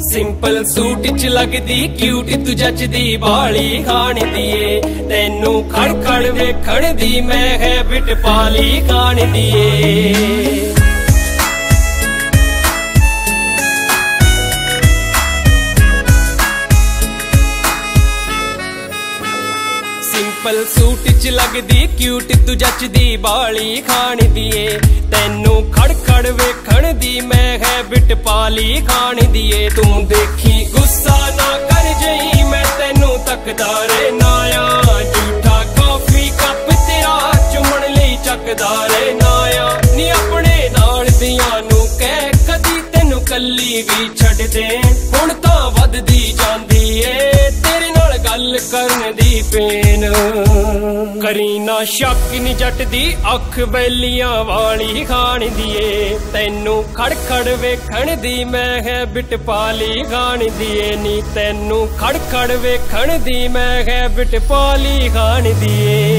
Simple suit ਚ ਲੱਗਦੀ cute ਤੂੰ ਜੱਜਦੀ ਬਾਲੀ ਖਾਣ ਦੀਏ ਤੈਨੂੰ ਖੜ ਖੜ ਵੇਖਣ ਦੀ, ਮੈਂ ਹੈਬਿਟ ਪਾਲੀ ਖਾਣ ਦੀਏ ਸਿੰਪਲ ਸੂਟ ਚ ਲੱਗਦੀ ਕਿਊਟ ਤੂੰ ਜੱਚਦੀ ਬਾਲੀ ਖਾਣ ਦੀਏ ਤੈਨੂੰ ਖੜ ਖੜ ਵੇਖਣ ਦੀ, ਮੈਂ ਹੈਬਿਟ ਪਾਲੀ ਖਾਣ ਦੀਏ ਤੂੰ ਦੇਖੀ, ਗੁੱਸਾ ਨਾ ਕਰ ਜਈ, ਮੈਂ ਤੈਨੂੰ ਤੱਕਦਾ ਰੇ ਨਾਇਆ ਝੂਠਾ ਕਾਫੀ ਕੱਪ ਤੇਰਾ ਚੁੰਮਣ ਲਈ ਚੱਕਦਾ ਰੇ ਨਾਇਆ ਨੀ ਆਪਣੇ ਨਾਲ ਦੀਆਂ ਨੂੰ ਕਹਿ, ਕਦੀ ਤੈਨੂੰ ਕੱਲੀ ਵੀ ਛੱਡ ਦੇ। ਦੀ ਪੇਨ ਕਰੀ ਨਾ ਸ਼ੱਕ ਨਹੀਂ ਜੱਟ ਦੀ ਅੱਖ ਬੈਲੀਆਂ ਵਾਲੀ ਖਾਣ ਦੀਏ ਤੈਨੂੰ ਖੜ ਖੜ ਵੇਖਣ ਦੀ ਮੈਂ ਹੈ, ਬਿਟ ਪਾਲੀ ਖਾਣ ਦੀਏ ਨੀ ਤੈਨੂੰ ਖੜ ਖੜ ਵੇਖਣ ਦੀ ਮੈਂ ਹੈ, ਬਿਟ ਪਾਲੀ ਖਾਣ ਦੀਏ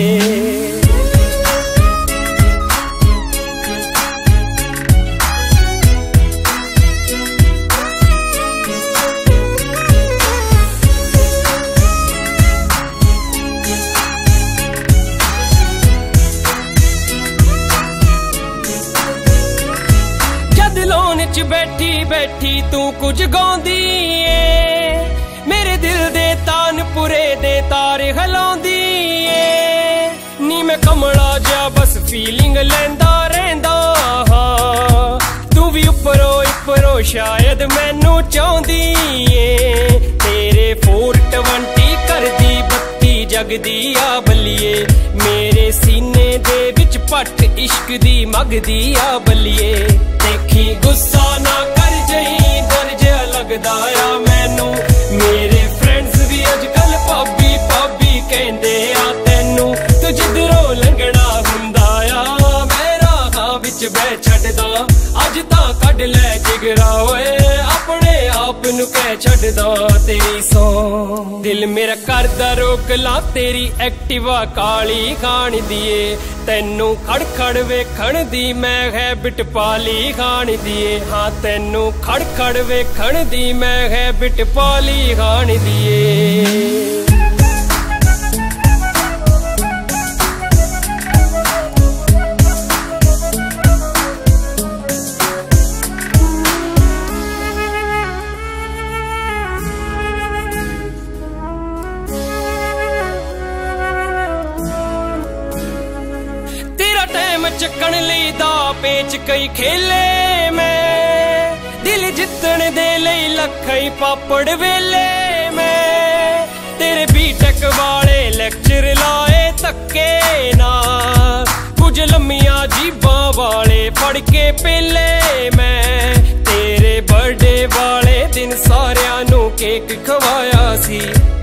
ਜਦ ਬੈਠੀ ਬੈਠੀ ਤੂੰ ਕੁਝ ਗਾਉਂਦੀ ਏ। ਮੇਰੇ ਦਿਲ ਦੇ ਤਾਨਪੁਰੇ ਦੇ ਤਾਰੇ ਹਲਾਉਂਦੀ ਏ। ਨੀ ਮੈਂ ਕਮਲਾ ਜਾ ਬਸ ਫੀਲਿੰਗ ਲੈਂਦਾ ਰਹਿੰਦਾ ਹਾਂ। ਤੂੰ ਵੀ ਉੱਪਰੋਂ ਉੱਪਰੋਂ ਸ਼ਾਇਦ ਮੈਨੂੰ ਚਾਹੁੰਦੀ ਏ। ਤੇਰੇ 420 ਕਰਦੀ ਬੱਤੀ ਜਗਦੀ ਆ ਬਲੀਏ। ਮੇਰੇ ਸੀਨੇ ਦੇ ਵਿੱਚ ਪੱਟ ਇਸ਼ਕ ਦੀ ਮਗਦੀ ਆ ਬਲੀਏ। ਜਿਹਾ ਆ ਮੈਨੂੰ। ਮੇਰੇ ਫਰੈਂਡਸ ਵੀ ਅੱਜ ਕੱਲ ਭਾਬੀ ਭਾਬੀ ਕਹਿੰਦੇ ਆ ਤੈਨੂੰ, ਤੂੰ ਜਿੱਧਰੋਂ ਲੰਘਣਾ ਹੁੰਦਾ ਆ, ਮੈਂ ਰਾਹਾਂ ਵਿੱਚ ਬਹਿ ਛੱਡਦਾ, ਅੱਜ ਤਾਂ ਕੱਢ ਲੈ ਜਿਗਰਾ ਓਏ। ਆਪ ਨੂੰ ਕਹਿ ਛੱਡਦਾ ਤੇਰੀ ਸੌ। ਦਿਲ ਮੇਰਾ ਕਰਦਾ ਰੋਕ ਲਾ, ਤੇਰੀ ਐਕਟਿਵਾ ਕਾਲੀ ਖਾਣ ਦੀਏ ਤੈਨੂੰ ਖੜ ਖੜ ਵੇਖਣ ਦੀ ਮੈਂ ਹੈਬਿਟ ਪਾਲੀ ਖਾਣ ਦੀਏ ਹਾਂ, ਤੈਨੂੰ ਖੜ ਖੜ ਵੇਖਣ ਦੀ ਮੈਂ ਹੈਬਿਟ ਪਾਲੀ ਖਾਣ ਦੀਏ ਲਈ ਦਾ ਪੇਚ ਕਈ ਖੇਲੇ ਮੈਂ। ਦਿਲ ਜਿੱਤਣ ਦੇ ਲਈ ਲੱਖਾਂ ਹੀ ਪਾਪੜ ਵੇਲੇ ਮੈਂ। ਤੇਰੇ ਬੀਟਕ ਵਾਲੇ ਲੈਕਚਰ ਲਾਏ ਧੱਕੇ ਨਾ ਕੁਝ ਲੰਮੀਆਂ ਜੀਬਾਂ ਵਾਲੇ ਫੜ ਕੇ ਪੇਲੇ ਮੈਂ। ਤੇਰੇ ਬਰਥਡੇ ਵਾਲੇ ਦਿਨ ਸਾਰਿਆਂ ਨੂੰ ਕੇਕ ਖਵਾਇਆ ਸੀ।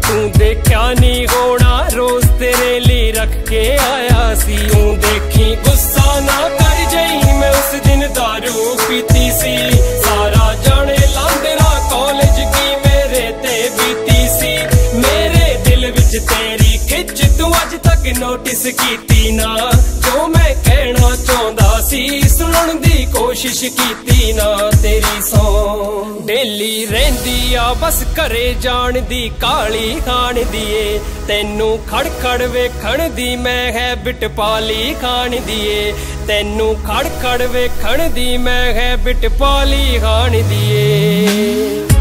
ਤੂੰ ਦੇਖਿਆ ਨਹੀਂ ਹੋਣਾ, ਰੋਜ਼ ਤੇਰੇ ਲਈ ਰੱਖ ਕੇ ਆਇਆ ਸੀ। ਨੋਟਿਸ ਕੀਤੀ ਨਾ। ਜੋ ਮੈਂ ਕਹਿਣਾ ਚਾਹੁੰਦਾ ਸੀ, ਸੁਣਨ ਦੀ ਕੋਸ਼ਿਸ਼ ਕੀਤੀ ਨਾ। ਤੇਰੀ ਸੌ ਡੇਲੀ ਰਹਿੰਦੀ ਆ, ਬਸ ਘਰੇ ਜਾਣ ਦੀ ਕਾਲੀ ਖਾਣ ਦੀਏ ਤੈਨੂੰ ਖੜ ਖੜ ਵੇਖਣ ਦੀ ਮੈਂ ਹੈਬਿਟ ਪਾਲੀ ਖਾਣ ਦੀਏ ਤੈਨੂੰ ਖੜ ਖੜ ਵੇਖਣ ਦੀ ਮੈਂ ਹੈਬਿਟ ਪਾਲੀ ਖਾਣ ਦੀਏ